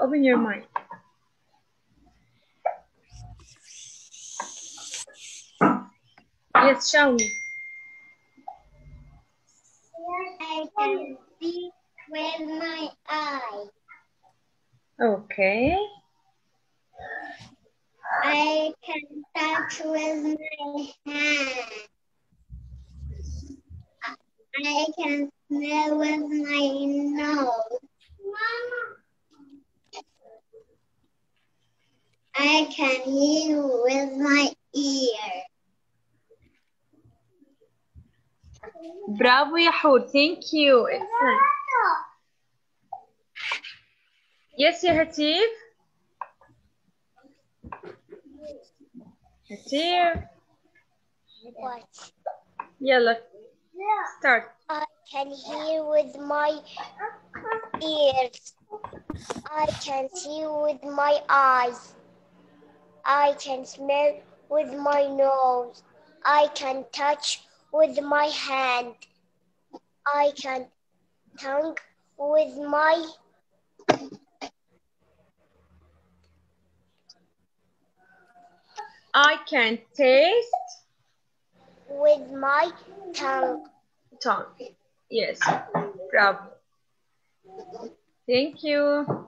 Open your mind. Yes, show me. I can see with my eye. Okay. I can touch with my hand. I can smell with my nose. I can hear with my ear. Bravo, Yahud. Thank you. Excellent. Yes, يا هتيف. هتيف. What? يلا. Start. I can hear with my ears. I can see with my eyes. I can smell with my nose. I can touch with my hand. I can tongue with my I can taste with my tongue. tongue. Yes. Bravo. Thank you.